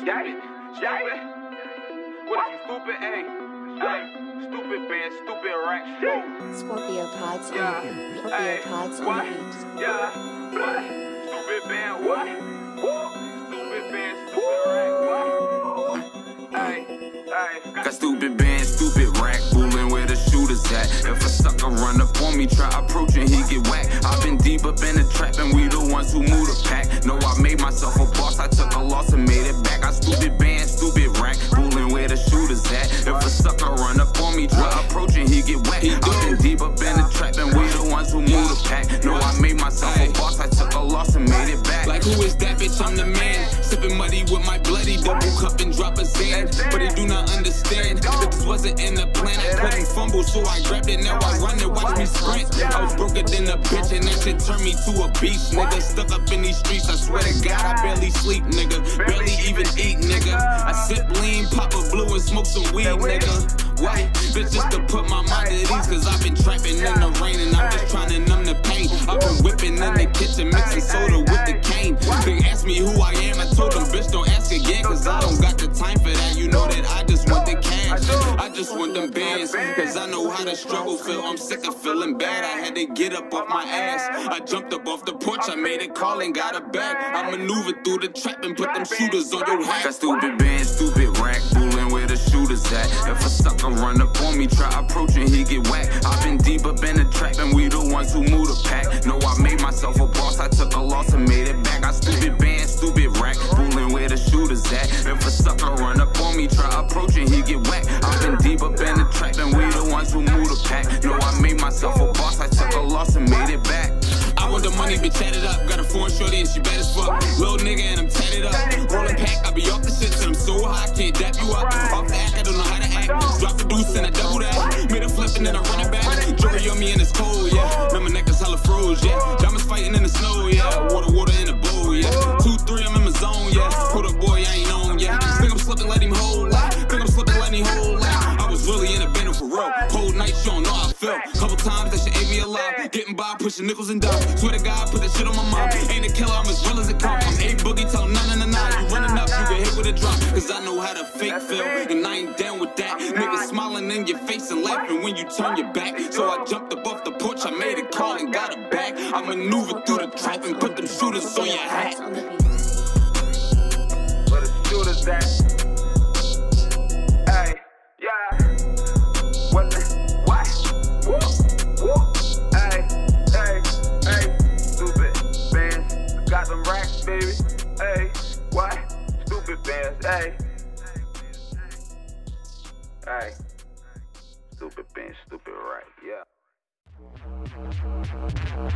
Stupid, stupid. What if you stupid? Hey, hey, stupid band, stupid racks. Scorpio Pods Yeah. on the beat. Scorpio Hey, Pods what? on. Yeah. What? Stupid band. What? What? Stupid band. Stupid rack. What? Hey. Hey. Got stupid band, stupid rack, fooling where the shooters at. If a sucker run up on me, try approaching, he get whacked. I've been deep up in the trap, and we the ones who move the pack. No, I sucker run up on me, try approaching, he get whacked. I've been deep up in the trap, and we the ones who move the pack. No, I made myself a boss, I took a loss and made it back. Like who is that bitch? I'm the man. Sipping muddy with my bloody double cup and drop a sand. But they do not understand that this wasn't in the couldn't fumble, so I grabbed it. Now I run it, watch me sprint. I was broker than a bitch, and that shit turned me to a beast, nigga. Stuck up in these streets, I swear to God, I barely sleep, nigga. Barely even eat, nigga. I sip lean, pop a blue, and smoke some weed, nigga. Why? Bitch, just to put my mind at ease, cause I've been trapping in the rain and I'm just trying to numb the pain. I've been whipping in the kitchen, mixing soda with the cane. They asked me who I am, I told them, bitch, don't ask again, cause I don't got the time for that. You know that just want them bands, cause I know how the struggle feel. I'm sick of feeling bad. I had to get up off my ass. I jumped up off the porch, I made a call and got a bag. I maneuvered through the trap and put them shooters on your hat. Got stupid band, stupid rack, fooling where the shooters at. If a sucker run up on me, try approaching, he get whacked. I've been deep up in the trap, and we the ones who move the pack. No, I made myself a boss, I took a loss and made it back. I stupid band, stupid rack, fooling where the shooters at. If a sucker run up on me, try approaching, he get whacked. Deep up in the trap, and we the ones who move the pack. No, I made myself a boss, I took a loss and made it back. I want the money, bitch, it up. Got a foreign shorty and she bad as fuck. Little nigga and I'm tatted up. Rolling pack, I be off the shit till I'm so high, can't dap you up. Off the act, I don't know how to act. Drop the deuce and I double that. Made a flip and then I run it back. Jury on me and it's cold, times that shit ate me alive. Getting by, pushing nickels and dimes. Swear to God, put that shit on my mom. Ain't a killer, I'm as real as it comes. I'm a boogie, tell none in the night. You running up, you get hit with a drop. Cause I know how to fake feel, and I ain't down with that. Niggas smiling in your face and laughing when you turn your back. So I jumped up off the porch, I made a call and got a bag. I maneuvered through the trap and put them shooters on your hat.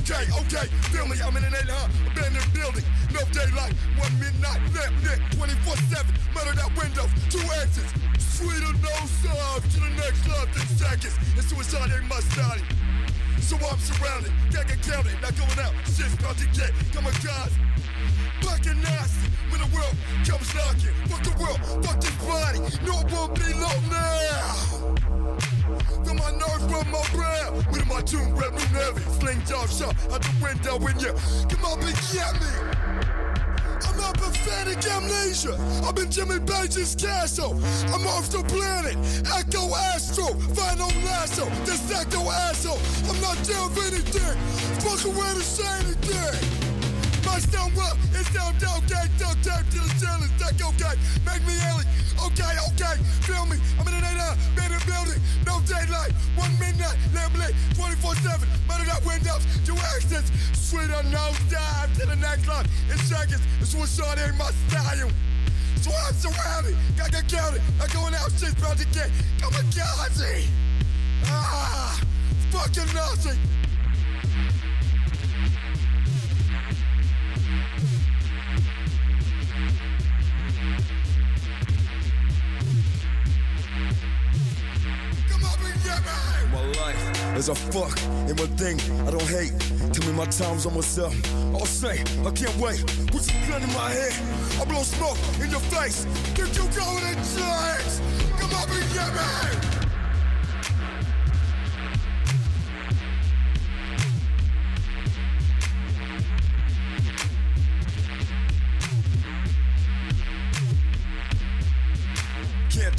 Okay, okay, feel me, I'm in an 800 abandoned building. No daylight, one midnight, lamp lit, 24 7. Murder that window, two exits. Sweet or no serve to the next love, 10 seconds. And suicide ain't my style. So I'm surrounded, can't get counted, not going out. Shit's about to get kamikaze. Black and nasty when the world comes knocking. Fuck the world, fuck this body. No one be low now. Feel my nerves run my brow. With my tune, red moon heavy. Sling job shot out the window when you come up and get me. I'm not pathetic amnesia. I've been Jimmy Page's castle. I'm off the planet. Echo Astro. Final lasso. This acto asshole. I'm not down for anything. Fuck around and say anything. My stone well is down, down, gate duct tape to the ceiling, stuck okay. Make me yelling. Okay, okay, feel me. I'm in an 8 been in building. No daylight, one midnight, lamb 24 7. Mounted up windows, two exits. Sweet unknown dive to the next line in seconds. This was short ain't my style. So I'm surrounded, got to count it. I'm going out, shit's about to get kamikaze. Ah, fucking Nazi. Life is a fuck and one thing I don't hate. Tell me my time's almost up. I'll say I can't wait. Put some gun in my head. I blow smoke in your face. Think you going in chains? Come and get me.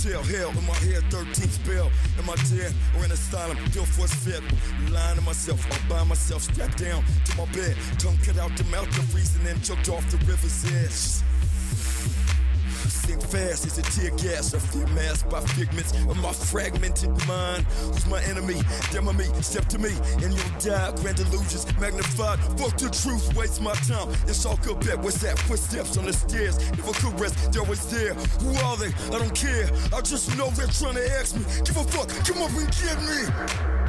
Tell hell in my head, 13th spell. Am I dead or in asylum? Feel force fed. Lying to myself, all by myself, strapped down to my bed. Tongue cut out the mouth of reason and choked off the river's edge. Fast as a tear gas. I fear masked by figments of my fragmented mind. Who's my enemy? Demo me, step to me, and you'll die. Grand illusions magnified. Fuck the truth, waste my time. It's all good bet. What's that? Footsteps on the stairs. Never could rest, they're always there. Who are they? I don't care. I just know they're trying to ask me. Give a fuck, come up and get me.